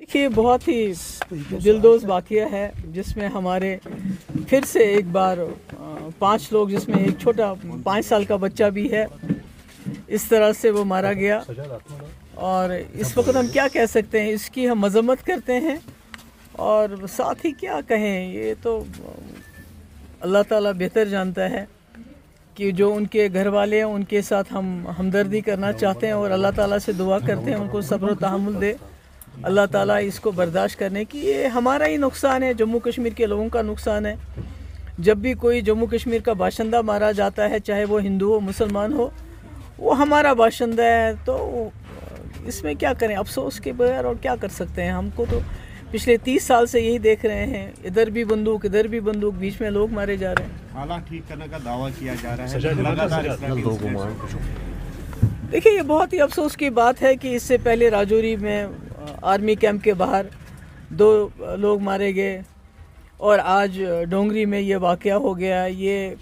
देखिए बहुत ही दिलदोज वाक़ है जिसमें हमारे फिर से एक बार अ, पांच लोग जिसमें एक छोटा पाँच साल का बच्चा भी है इस तरह से वो मारा गया और इस वक्त हम क्या कह सकते हैं, इसकी हम मजम्मत करते हैं और साथ ही क्या कहें, ये तो अल्लाह ताला बेहतर जानता है कि जो उनके घर वाले हैं, उनके साथ हम हमदर्दी करना चाहते हैं और अल्लाह ताला से दुआ करते हैं, उनको सब्र तहमुल दे। अल्लाह ताला इसको बर्दाश्त करने की, ये हमारा ही नुकसान है, जम्मू कश्मीर के लोगों का नुकसान है। जब भी कोई जम्मू कश्मीर का बाशिंदा मारा जाता है, चाहे वो हिंदू हो, मुसलमान हो, वो हमारा बाशिंदा है तो इसमें क्या करें? अफसोस के बगैर और क्या कर सकते हैं? हमको तो पिछले तीस साल से यही देख रहे हैं। इधर भी बंदूक इधर भी बंदूक बीच में लोग मारे जा रहे हैं। हालात ठीक करने का दावा किया जा रहा है। देखिए ये बहुत ही अफसोस की बात है कि इससे पहले राजौरी में आर्मी कैंप के बाहर दो लोग मारे गए और आज डोंगरी में ये वाक़ हो गया। ये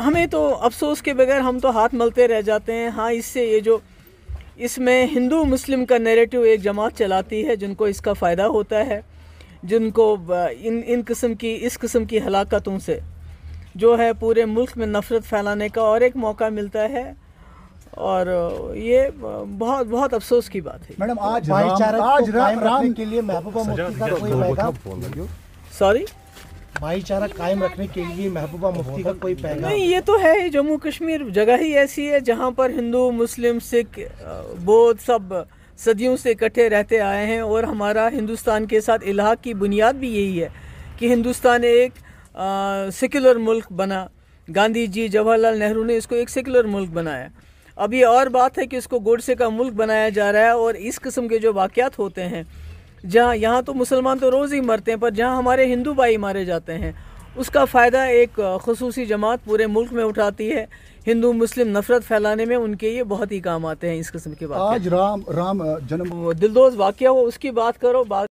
हमें तो अफसोस के बगैर हम तो हाथ मलते रह जाते हैं। हाँ इससे ये जो इसमें हिंदू मुस्लिम का नैरेटिव एक जमात चलाती है जिनको इसका फ़ायदा होता है जिनको इन इन किस्म की इस किस्म की हलाकतों से जो है पूरे मुल्क में नफ़रत फैलाने का और एक मौका मिलता है। और ये बहुत बहुत अफसोस की बात है। मैडम आज राम आज को कायम राम के लिए महबूबा मुफ्ती का कोई सॉरी भाईचारा कायम रखने के लिए महबूबा मुफ्ती का कोई पैगाम? नहीं, ये तो है जम्मू कश्मीर जगह ही ऐसी है जहाँ पर हिंदू, मुस्लिम, सिख बौद्ध सब सदियों से इकट्ठे रहते आए हैं और हमारा हिंदुस्तान के साथ इलाहा की बुनियाद भी यही है कि हिंदुस्तान एक सेकुलर मुल्क बना। गांधी जी जवाहरलाल नेहरू ने इसको एक सेकुलर मुल्क बनाया। अब ये और बात है कि इसको गोडसे का मुल्क बनाया जा रहा है और इस किस्म के जो वाक़ होते हैं जहाँ यहाँ तो मुसलमान तो रोज़ ही मरते हैं पर जहाँ हमारे हिंदू भाई मारे जाते हैं उसका फ़ायदा एक खसूस जमात पूरे मुल्क में उठाती है। हिंदू मुस्लिम नफ़रत फैलाने में उनके ये बहुत ही काम आते हैं इस किस्म के बाद आज राम राम जन्म दिलदोज वाक़ हो उसकी बात करो बात